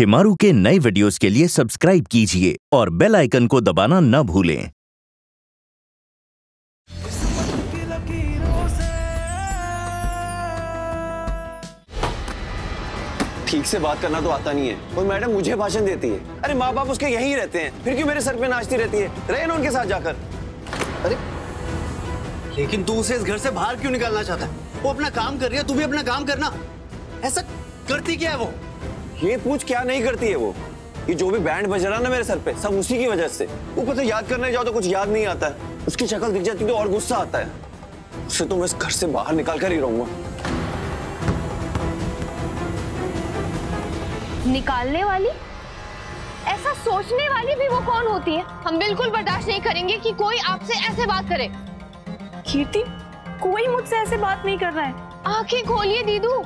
शिमारू के नए वीडियोस के लिए सब्सक्राइब कीजिए और बेल आइकन को दबाना न भूलें। ठीक से बात करना तो आता नहीं है। और मैडम मुझे भाषण देती है। अरे माँ बाप उसके यहीं रहते हैं। फिर क्यों मेरे सर पे नाचती रहती है? रहे ना उनके साथ जाकर। अरे, लेकिन तू उसे इस घर से बाहर क्यों निकालना चाहता है? वो अपना काम कर रही है, तू भी अपना काम करना। ऐसा करती क्या है वो? ये पूछ क्या नहीं करती है वो? ये जो भी बैंड बज रहा ना मेरे सर पे सब उसी की वजह से। ऊपर तो याद करने जाओ तो कुछ याद नहीं आता है। उसकी शक्ल दिख जाती तो और गुस्सा आता है। उससे तो मैं इस घर से बाहर निकाल कर ही रहूँगा। निकालने वाली? ऐसा सोचने वाली भी वो कौन होती है? हम बिल्कुल बर्दाश्त नहीं करेंगे कि कोई आपसे ऐसे बात करे। कीर्ति कोई मुझसे ऐसे बात नहीं कर रहा है। आँखें खोलिए दीदू।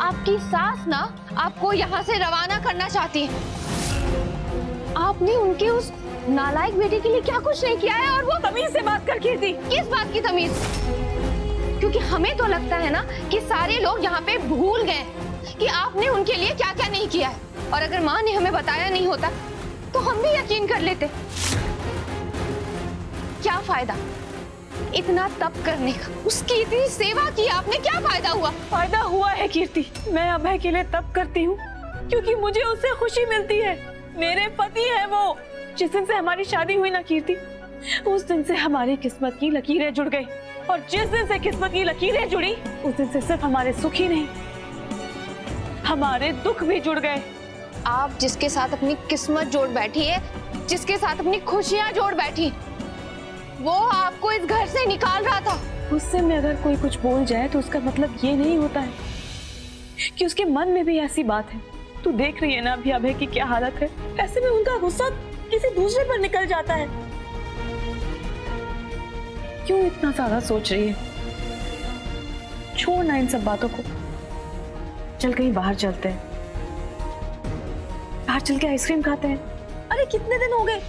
आपकी सास ना आपको यहाँ से रवाना करना चाहती है। आपने उनके उस नालायक बेटे के लिए क्या कुछ नहीं किया है और वो तमीज से बात कर कीर्ति किस बात की तमीज? क्योंकि हमें तो लगता है ना कि सारे लोग यहाँ पे भूल गए कि आपने उनके लिए क्या क्या नहीं किया है। और अगर माँ ने हमें बताया नहीं होता तो हम भी यकीन कर लेते। क्या फ़ायदा? इतना तप करने का। उसकी इतनी सेवा की आपने क्या फ़ायदा हुआ? फ़ायदा हुआ है कीर्ति। मैं अभय के लिए तब करती हूँ क्योंकि मुझे उससे खुशी मिलती है। मेरे पति है वो। जिस दिन से हमारी शादी हुई ना कीर्ति उस दिन से हमारी किस्मत की लकीरें जुड़ गई। और जिस दिन से किस्मत की लकीरें जुड़ी उस दिन से सिर्फ़ हमारे सुख ही नहीं हमारे दुख भी जुड़ गए। आप जिसके साथ अपनी किस्मत जोड़ बैठी है जिसके साथ अपनी खुशियाँ जोड़ बैठी वो आपको इस घर से निकाल रहा था। गुस्से में अगर कोई कुछ बोल जाए तो उसका मतलब ये नहीं होता है कि उसके मन में भी ऐसी बात है। तू देख रही है ना अभी अभय की क्या हालत है? ऐसे में उनका गुस्सा किसी दूसरे पर निकल जाता है। क्यों इतना ज़्यादा सोच रही है? छोड़ ना इन सब बातों को। चल कहीं बाहर चलते हैं। बाहर चल के आइसक्रीम खाते हैं। अरे कितने दिन हो गए?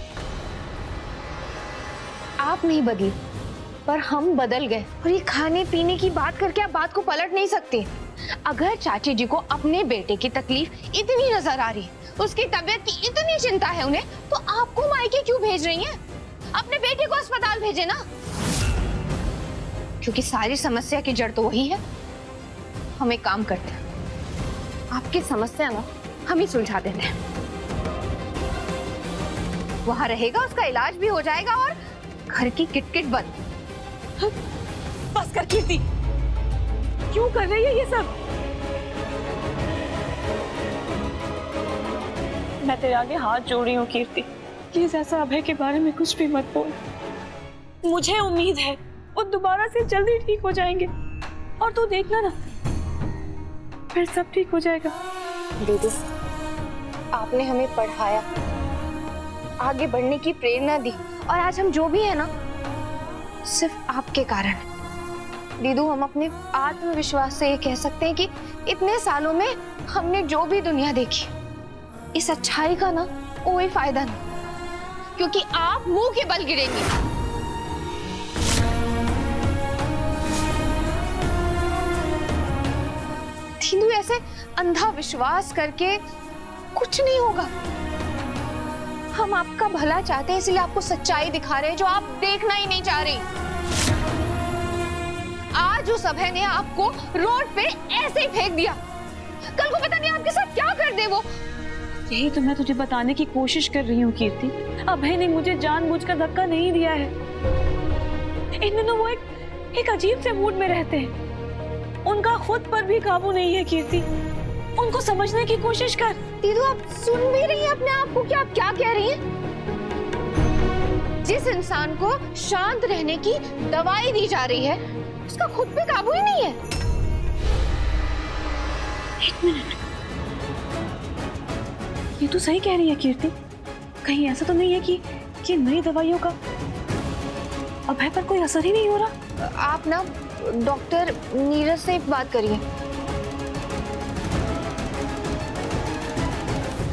आप नहीं बदली पर हम बदल गए। और ये खाने पीने की बात करके आप बात को पलट नहीं सकते। अगर चाची जी को अपने बेटे की तकलीफ़ इतनी नज़र आ रही, उसकी तबीयत की इतनी चिंता है उन्हें तो आपको मायके क्यों भेज रही हैं? अपने बेटे को अस्पताल भेजे ना। क्योंकि सारी समस्या की जड़ तो वही है। हम एक काम करते हैं। आपकी समस्या ना, हम ही सुलझा देते हैं। वहाँ रहेगा, उसका इलाज भी हो जाएगा और घर की किटकिट बंद। बस कर कीर्ति क्यों कर रही है ये सब? मैं तेरे आगे हाथ जोड़ रही हूँ, कीर्ति। प्लीज़ ऐसा अभय के बारे में कुछ भी मत बोल। मुझे उम्मीद है वो दोबारा से जल्दी ठीक हो जाएँगे। और तू देखना ना, फिर सब ठीक हो जाएगा। दीदी, आपने हमें पढ़ाया। आगे बढ़ने की प्रेरणा दी। और आज हम जो भी है ना, सिर्फ़ आपके कारण। दीदू, हम अपने आत्मविश्वास से ये कह सकते हैं कि इतने सालों में हमने जो भी दुनिया देखी, इस अच्छाई का ना कोई फ़ायदा नहीं, क्योंकि आप मुँह के बल गिरेंगे। ऐसे अंधा विश्वास करके कुछ नहीं होगा। हम आपका भला चाहते हैं, इसलिए आपको सच्चाई दिखा रहे हैं, जो आप देखना ही नहीं चाह रही। आज उस अभय ने आपको रोड पे ऐसे ही फेंक दिया। कल को पता नहीं आपके साथ क्या कर दे वो। यही तो मैं तुझे बताने की कोशिश कर रही हूँ, कीर्ति। अभय ने मुझे जानबूझकर धक्का नहीं दिया है। इन दिनों वो एक एक अजीब से मूड में रहते हैं। उनका खुद पर भी काबू नहीं है, कीर्ति। उनको समझने की कोशिश कर। दीदू आप सुन भी रही हैं अपने आप को कि आप क्या कह रही हैं? जिस इंसान को शांत रहने की दवाई दी जा रही है उसका खुद पे काबू ही नहीं है। एक मिनट। ये तो सही कह रही है कीर्ति। कहीं ऐसा तो नहीं है कि कि नई दवाइयों का अभय पर कोई असर ही नहीं हो रहा? आप ना डॉक्टर नीरज से बात करिए।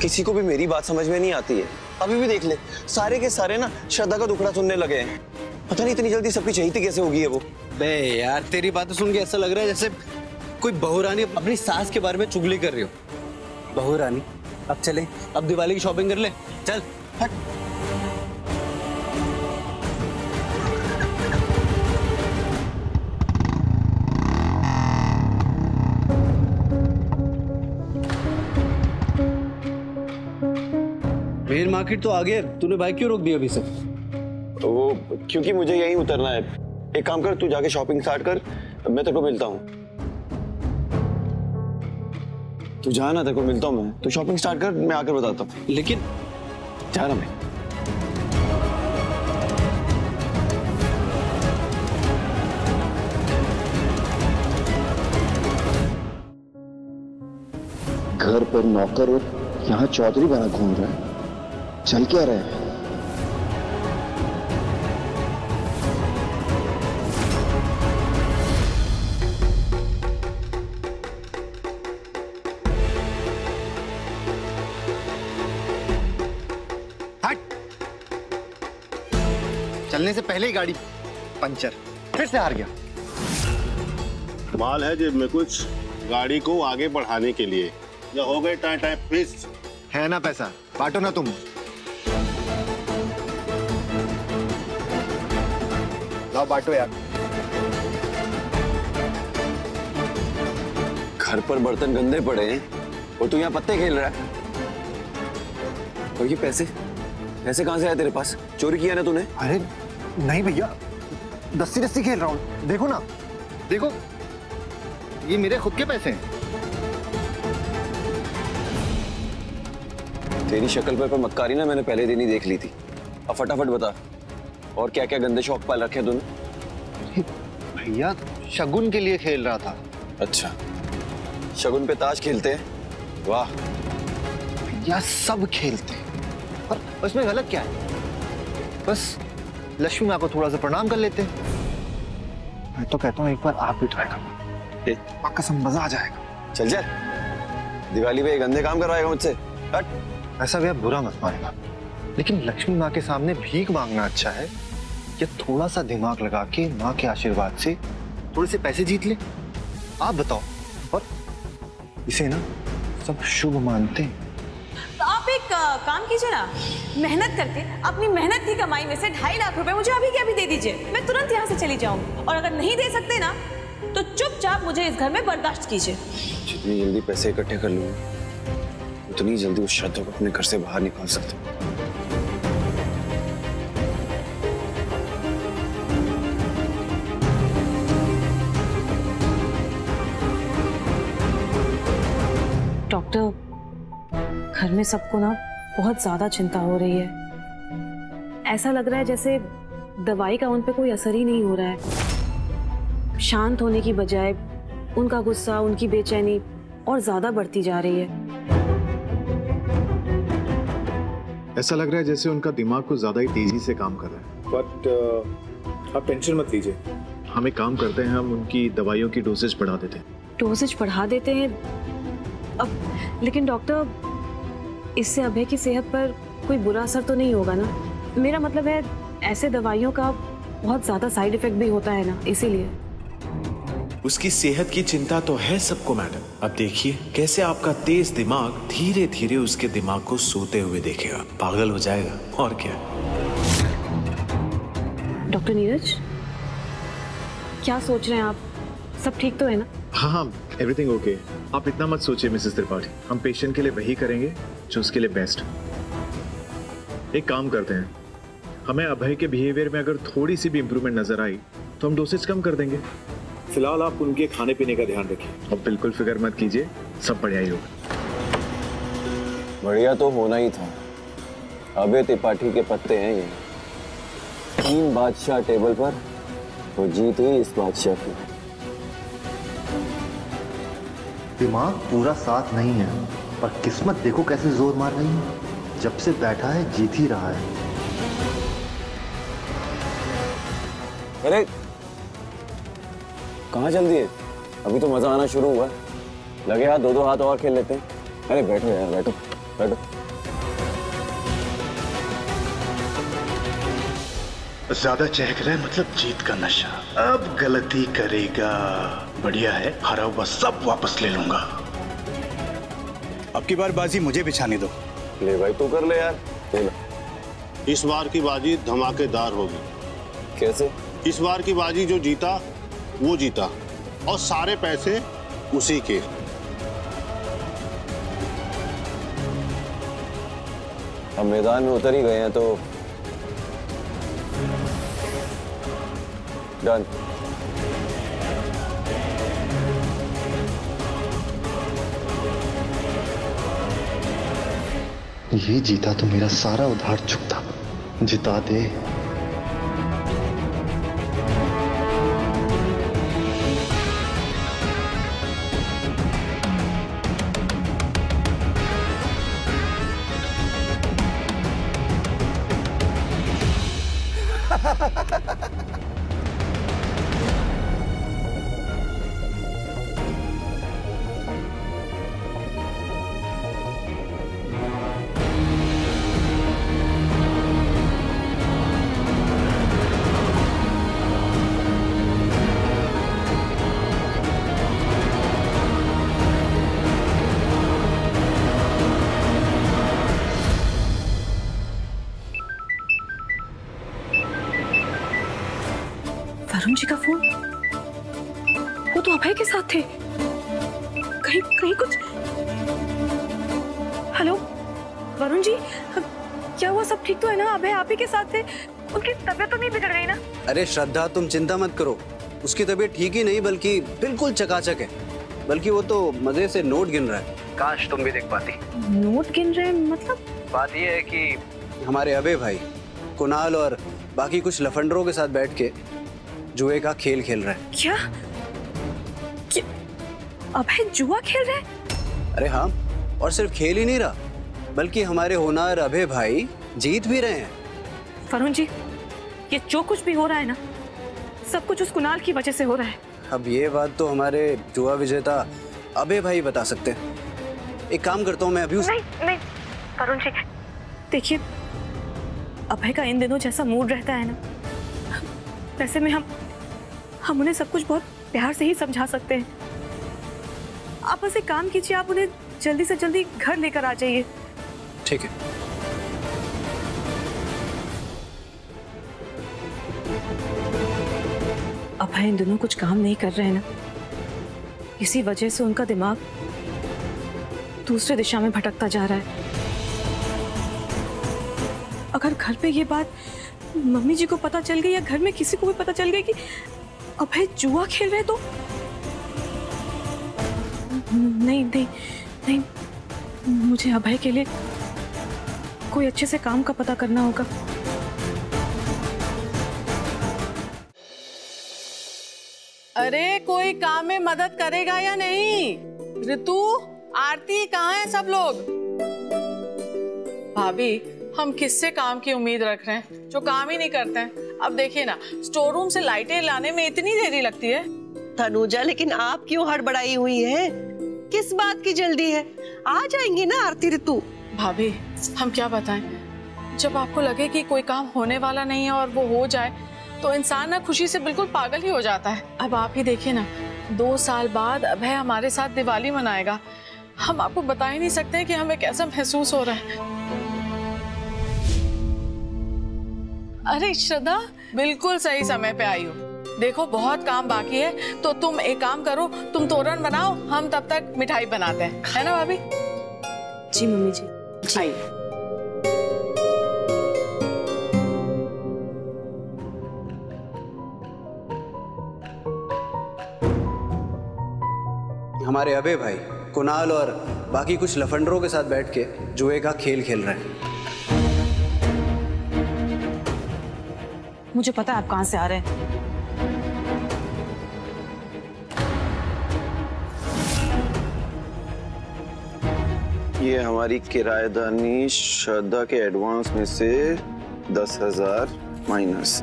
किसी को भी मेरी बात समझ में नहीं आती है। अभी भी देख ले सारे के सारे ना श्रद्धा का दुखड़ा सुनने लगे हैं। पता नहीं इतनी जल्दी सबकी चहीती कैसे होगी है वो। बे यार तेरी बात सुन के ऐसा लग रहा है जैसे कोई बहुरानी अपनी सास के बारे में चुगली कर रही हो। बहुरानी अब चले अब दिवाली की शॉपिंग कर ले। चल हट। मार्केट तो आगे है। तूने बाइक क्यों रोक दी अभी से? वो क्योंकि मुझे यहीं उतरना है। एक काम कर तू जाके शॉपिंग स्टार्ट कर। मैं तेरे को मिलता हूँ। तू जा ना तेरे को मिलता हूँ मैं। तू शॉपिंग स्टार्ट कर मैं आकर बताता हूँ। लेकिन जा ना मैं। घर पर नौकर और यहाँ चौधरी बना घूम रहा है। चल क्या रहा है। हट। चलने से पहले ही गाड़ी पंचर फिर से हार गया। माल है जेब में कुछ गाड़ी को आगे बढ़ाने के लिए। या हो गए टाइम टाइम फिस है ना पैसा? बांटो ना तुम। लाओ बांटो यार। घर पर बर्तन गंदे पड़े हैं और तू यहाँ पत्ते खेल रहा है। और ये पैसे? पैसे कहाँ से आए तेरे पास? चोरी किया ना तूने? अरे नहीं भैया दस्ती दस्ती खेल रहा हूँ। देखो ना देखो ये मेरे खुद के पैसे हैं। तेरी शक्ल पर, पर मक्कारी ना मैंने पहले दिन ही देख ली थी। अब फटाफट बता। और क्या क्या गंदे शौक पाल रखे तूने? भैया शगुन के लिए खेल रहा था। अच्छा। शगुन पे ताश खेलते हैं? वाह। भैया सब खेलते हैं। और उसमें गलत क्या है? बस लक्ष्मी माँ को थोड़ा सा प्रणाम कर लेते हैं। मैं तो कहता हूँ एक बार आप भी ट्राई करो। सब मज़ा आ जाएगा। चल जाए दिवाली पे गंदे काम करवाएगा मुझसे। ऐसा भी आप बुरा मत मानेगा लेकिन लक्ष्मी माँ के सामने भीख मांगना अच्छा है। या थोड़ा सा दिमाग लगा के माँ के आशीर्वाद से थोड़े से पैसे जीत ले। आप बताओ और इसे ना सब शुभ मानते हैं। तो आप एक काम कीजिए ना। मेहनत करके अपनी मेहनत की कमाई में से ढाई लाख रुपए मुझे अभी के अभी दे दीजिए। मैं तुरंत यहाँ से चली जाऊँगी और अगर नहीं दे सकते ना तो चुपचाप मुझे इस घर में बर्दाश्त कीजिए। जितनी जल्दी पैसे इकट्ठे कर लूँगा उतनी जल्दी उस श्रद्धा को अपने घर से बाहर निकाल सकते में सबको ना बहुत ज़्यादा चिंता हो रही है। ऐसा लग रहा है जैसे दवाई का उन पे कोई असर ही नहीं हो रहा है। शांत होने की बजाय उनका गुस्सा उनकी बेचैनी और ज़्यादा बढ़ती जा रही है। ऐसा लग रहा है जैसे उनका दिमाग कुछ ज़्यादा ही तेज़ी से काम कर रहा है। बट uh, आप टेंशन मत लीजिए। हम एक काम करते हैं हम उनकी दवाइयों की डोसेज बढ़ा देते हैं। डोसेज बढ़ा देते हैं? अब लेकिन डॉक्टर इससे अभय की सेहत पर कोई बुरा असर तो नहीं होगा ना? मेरा मतलब है ऐसे दवाइयों का बहुत ज़्यादा साइड इफ़ेक्ट भी होता है ना इसीलिए। उसकी सेहत की चिंता तो है सबको मैडम। अब देखिए कैसे आपका तेज दिमाग धीरे धीरे उसके दिमाग को सोते हुए देखेगा। पागल हो जाएगा और क्या? डॉक्टर नीरज क्या सोच रहे हैं आप? सब ठीक तो है ना? हाँ हाँ एवरीथिंग ओके आप इतना मत सोचिए मिसेस त्रिपाठी। हम पेशेंट के लिए वही करेंगे। जो उसके लिए बेस्ट एक काम करते हैं। हमें अभय के बिहेवियर में अगर थोड़ी सी भी इंप्रूवमेंट नज़र आई तो हम डोसेज कम कर देंगे। फ़िलहाल आप उनके खाने पीने का ध्यान रखिए। अब बिल्कुल फ़िक्र मत कीजिए सब बढ़िया ही होगा। बढ़िया तो होना ही था। अबे त्रिपाठी के पत्ते हैं ये। तीन बादशाह टेबल पर तो जीत हुई इस बादशाह की। दिमाग पूरा साथ नहीं है। पर किस्मत देखो कैसे ज़ोर मार रही है। जब से बैठा है जीत ही रहा है। अरे कहाँ चल दिए अभी तो मज़ा आना शुरू हुआ। लगे हाथ दो दो हाथ और खेल लेते हैं। अरे बैठो यार बैठो बैठो। ज़्यादा चहक रहा है मतलब जीत का नशा। अब गलती करेगा। बढ़िया है हरा हुआ सब वापस ले लूँगा। अब की बार बाजी मुझे बिछाने दो। ले भाई तू कर ले यार। ले लो। इस बार की बाजी धमाकेदार होगी। कैसे? इस बार की बाजी जो जीता वो जीता। और सारे पैसे उसी के। हम मैदान में उतर ही गए हैं तो डन। ये जीता तो मेरा सारा उधार चुकता। जिता दे। जी का फ़ोन? वो तो अभय के साथ थे। कहीं कहीं कुछ? हेलो? वरुण जी क्या हुआ? सब ठीक तो है ना? अभय आप ही के साथ थे? उनकी तबीयत तो नहीं बिगड़ गई ना? अरे श्रद्धा तुम चिंता मत करो। उसकी तबीयत ठीक ही नहीं बल्कि बिल्कुल चकाचक है। बल्कि वो तो मज़े से नोट गिन रहा है। काश तुम भी देख पाती। नोट गिन रहे हैं, मतलब? बात ये है कि हमारे अबे भाई कुणाल और बाकी कुछ लफंडरों के साथ बैठ के जुए का खेल खेल रहा है। क्या? क्या अभय जुआ खेल रहे हैं? अरे हाँ और सिर्फ़ खेल ही नहीं रहा बल्कि हमारे होनार अभय भाई जीत भी रहे हैं। वरुण जी ये जो कुछ भी हो रहा है ना सब कुछ उस कुणाल की वजह से हो रहा है। अब ये बात तो हमारे जुआ विजेता अबे भाई बता सकते हैं। एक काम करता हूँ मैं अभी उस... नहीं नहीं वरुण जी। देखिए अभय का इन दिनों जैसा मूड रहता है ना वैसे में हम हम उन्हें सब कुछ बहुत प्यार से ही समझा सकते हैं। आप बस एक काम कीजिए आप उन्हें जल्दी से जल्दी घर लेकर आ जाइए। ठीक है। अभय इन दिनों कुछ काम नहीं कर रहे हैं ना? इसी वजह से उनका दिमाग दूसरे दिशा में भटकता जा रहा है। अगर घर पे ये बात मम्मी जी को पता चल गई या घर में किसी को भी पता चल गई कि अभय, जुआ खेल रहे तो? नहीं नहीं नहीं, मुझे अभय के लिए कोई अच्छे से काम का पता करना होगा। अरे, कोई काम में मदद करेगा या नहीं? ऋतु, आरती, कहाँ है सब लोग? भाभी, हम किससे काम की उम्मीद रख रहे हैं, जो काम ही नहीं करते हैं? अब देखिए ना स्टोर रूम से लाइटें लाने में इतनी देरी लगती है। तनुजा लेकिन आप क्यों हड़बड़ाई हुई है? किस बात की जल्दी है? आ जाएँगी ना आरती ऋतु। भाभी हम क्या बताएँ? जब आपको लगे कि कोई काम होने वाला नहीं है और वो हो जाए तो इंसान ना खुशी से बिल्कुल पागल ही हो जाता है। अब आप ही देखिए ना दो साल बाद अभय हमारे साथ दिवाली मनाएगा। हम आपको बता ही नहीं सकते कि हमें कैसा महसूस हो रहा है। अरे श्रद्धा बिल्कुल सही समय पे आई हो। देखो बहुत काम बाकी है तो तुम एक काम करो तुम तोरण बनाओ हम तब तक मिठाई बनाते हैं। है ना भाभी? जी मम्मी जी। आइए। हमारे अबे भाई कुणाल और बाकी कुछ लफंडरों के साथ बैठ के जुए का खेल खेल रहे हैं। मुझे पता है आप कहाँ से आ रहे हैं। ये हमारी किराएदानी श्रद्धा के एडवांस में से दस हज़ार माइनस।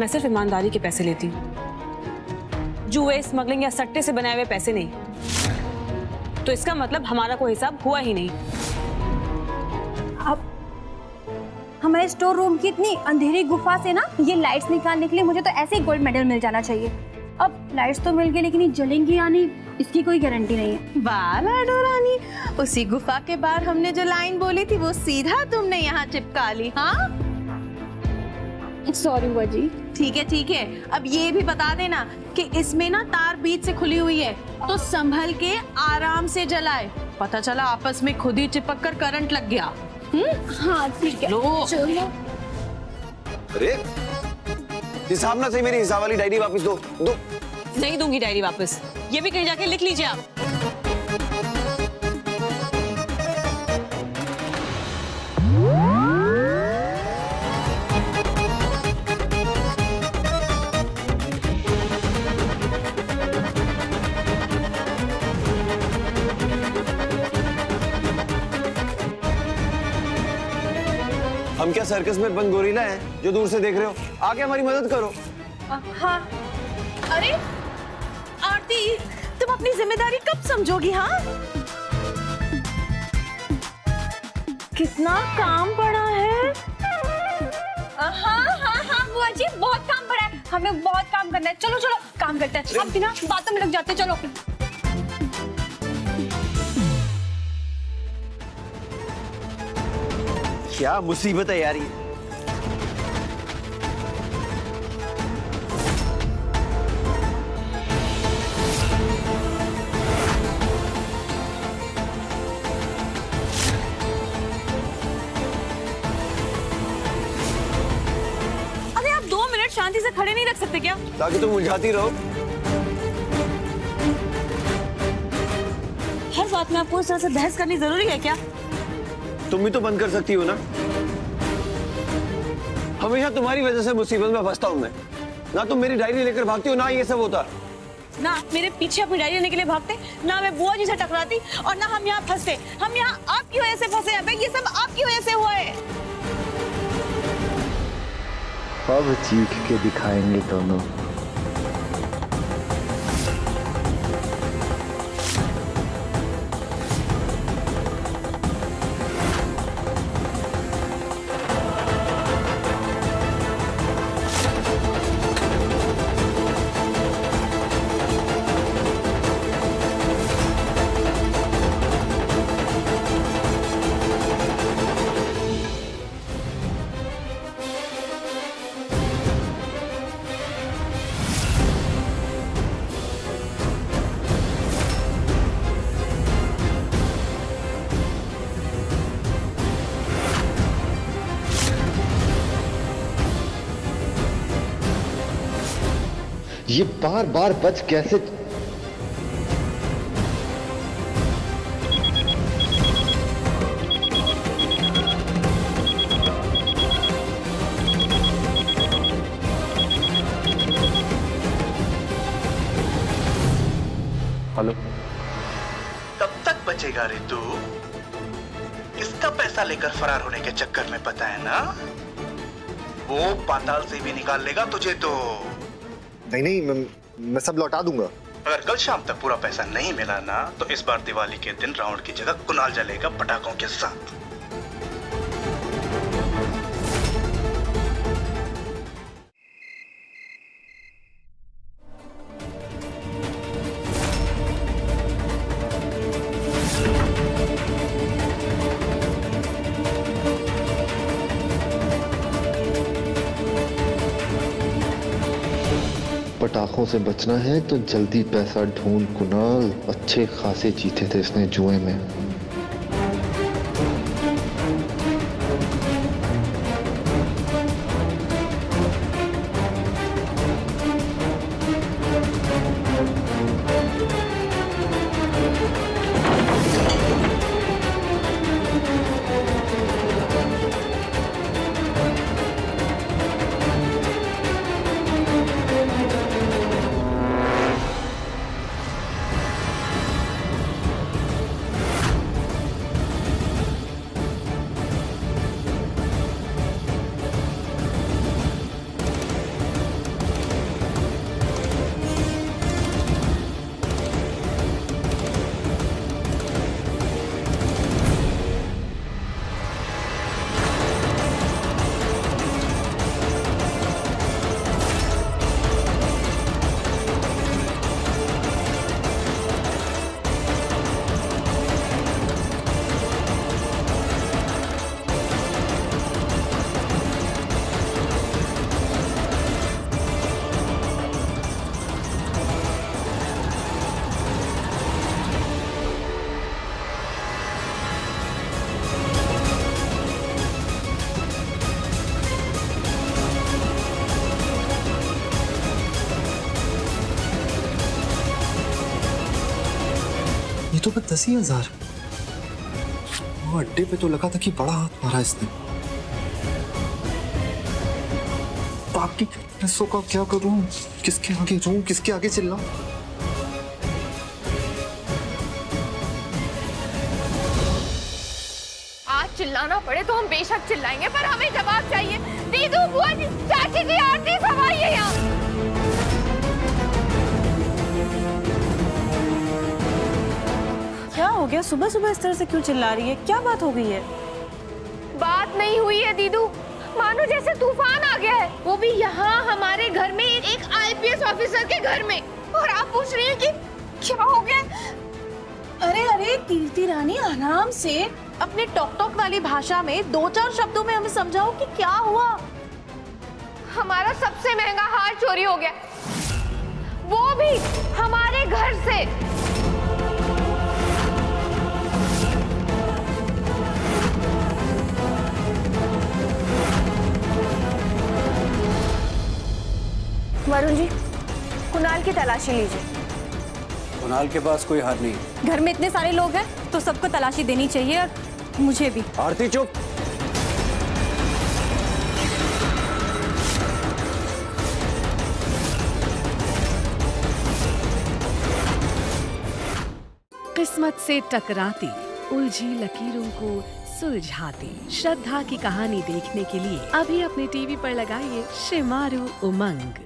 मैं सिर्फ़ ईमानदारी के पैसे लेती हूँ। जुए स्मगलिंग या सट्टे से बनाए हुए पैसे नहीं। तो इसका मतलब हमारा कोई हिसाब हुआ ही नहीं। हमारे स्टोर रूम की इतनी अंधेरी गुफा से ना ये लाइट्स निकालने के लिए मुझे तो ऐसे ही गोल्ड मेडल मिल जाना चाहिए। अब लाइट्स तो मिल गई लेकिन ये जलेंगी या नहीं इसकी कोई गारंटी नहीं है। वाह लाडो रानी उसी गुफा के बाहर हमने जो लाइन बोली थी वो सीधा तुमने यहाँ चिपका ली हाँ? सॉरी बुआ जी ठीक है ठीक है। अब ये भी बता देना कि इसमें ना तार बीच से खुली हुई है तो संभल के आराम से जलाए। पता चला आपस में खुद ही चिपक कर करंट लग गया। हाँ ठीक है। लो। अरे हिसाब ना सही मेरी हिसाब वाली डायरी वापस दो। दो। नहीं दूँगी डायरी वापस। ये भी कहीं जाके लिख लीजिए आप। सर्कस में बंद गोरीला हैं जो दूर से देख रहे हो। आके हमारी मदद करो। हाँ। अरे आरती तुम अपनी ज़िम्मेदारी कब समझोगी हाँ? कितना काम पड़ा है? हाँ हाँ हाँ बुआ जी बहुत काम पड़ा है। हमें बहुत काम करना है। चलो चलो काम करते हैं। अब बिना बातों में लग जाते हैं, चलो। क्या मुसीबत है यार ये? अरे आप दो मिनट शांति से खड़े नहीं रख सकते क्या? ताकि तुम उलझाती रहो। हर बात में आपको इस तरह से बहस करनी ज़रूरी है क्या? तुम भी तो बंद कर सकती हो ना? हमेशा तुम्हारी वजह से मुसीबत में फंसता हूँ मैं। ना तुम मेरी डायरी लेकर भागती हो ना ये सब होता। ना मेरे पीछे अपनी डायरी लेने के लिए भागते ना मैं बुआ जी से टकराती और ना हम यहाँ फंसते। हम यहाँ आपकी वजह से फंसे हैं ये सब आपकी वजह से हुआ है। अब चीख के दिखाएँगे दोनों। ये बार बार बच कैसे? हेलो। कब तक बचेगा रे तू। किसका पैसा लेकर फरार होने के चक्कर में पता है ना? वो पाताल से भी निकाल लेगा तुझे तो। नहीं नहीं मैं, मैं सब लौटा दूँगा। अगर कल शाम तक पूरा पैसा नहीं मिला ना तो इस बार दिवाली के दिन राउंड की जगह कुनाल जलेगा पटाखों के साथ। पटाखों से बचना है तो जल्दी पैसा ढूंढ कुनाल अच्छे खासे जीते थे इसने जुए में। तो बस दस ही हज़ार वो अड्डे पे तो लगा था कि बड़ा हाथ मारा इसने। बाकी पैसों का क्या करूँ? किसके आगे रू किसके आगे चिल्लाऊं? आज चिल्लाना पड़े तो हम बेशक चिल्लाएँगे, पर हमें जवाब चाहिए। दीदू, बुआ जी, चाची जी आरती सब आइए यहाँ। हो गया? सुबह सुबह इस तरह से क्यों चिल्ला रही है? क्या बात हो गई है? बात नहीं हुई है दीदू। मानो जैसे तूफ़ान आ गया है। वो भी यहाँ हमारे घर में एक आईपीएस ऑफिसर के घर में। और आप पूछ रही हैं कि क्या हो गया? अरे अरे कीर्ति रानी आराम से। अपने टॉक टॉक वाली भाषा में दो चार शब्दों में हमें समझाओ कि क्या हुआ। हमारा सबसे महँगा हार चोरी हो गया। वो भी हमारे घर से। वरुण जी कुणाल की तलाशी लीजिए। कुणाल के पास कोई हार नहीं। घर में इतने सारे लोग हैं तो सबको तलाशी देनी चाहिए और मुझे भी। आरती चुप। किस्मत से टकराती उलझी लकीरों को सुलझाती। श्रद्धा की कहानी देखने के लिए अभी अपने टीवी पर लगाइए शिमारू उमंग।